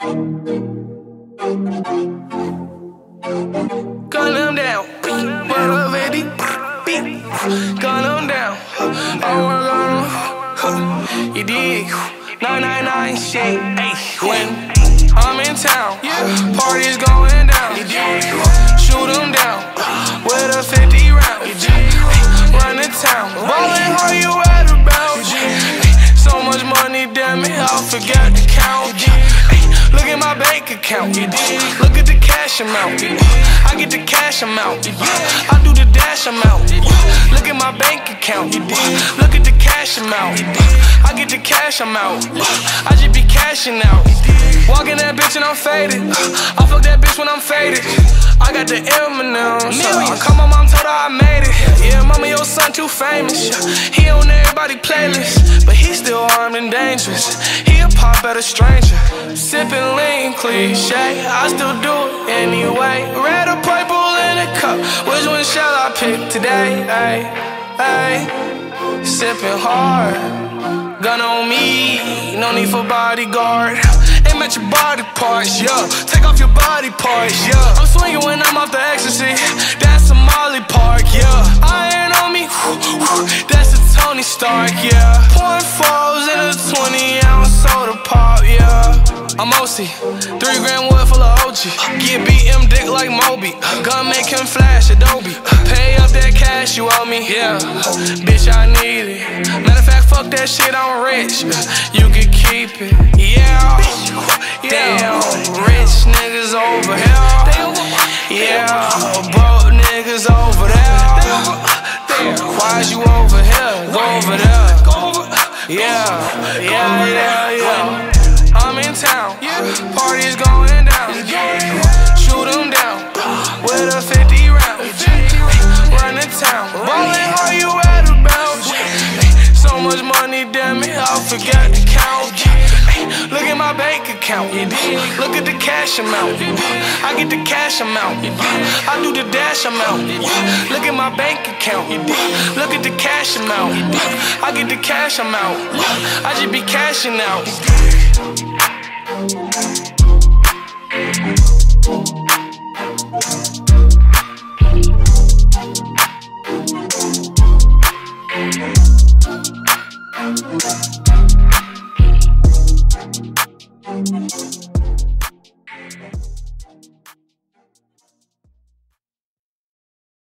Gun them down. Eddie? Gun them down. I work on them. You dig? 999 shit. When I'm in town, account. Look at the cash amount. I get the cash amount. I do the dash amount. Look at my bank account. Look at the cash amount. I get the cash amount. I just be cashing out. Walking that bitch and I'm faded. I fuck that bitch when I'm faded. I got the M&M's. Come on, mom, told her I made it. Yeah, mama, your son too famous. He on everybody playlist, but he still armed and dangerous. He a pop at a stranger. Sipping lean, cliche. I still do it anyway. Red or purple in a cup. Which one shall I pick today? Hey, hey. Sipping hard. Gun on me, no need for bodyguard. Aim at your body parts, yeah. Take off your body parts, yeah. I'm Stark, yeah. Point falls in a 20 ounce soda pop, yeah. I'm OC, three grand wood full of OG. Get BM dick like Moby. Gun make him flash Adobe. Pay up that cash you owe me, yeah. Bitch, I need it. Matter of fact, fuck that shit, I'm rich. You can keep it, yeah. Damn, rich niggas over here. Yeah, broke niggas over there. Damn, why you Look at the cash amount. I get the cash amount. I do the dash amount. Look at my bank account. Look at the cash amount. I get the cash amount. I just be cashing out. Thank.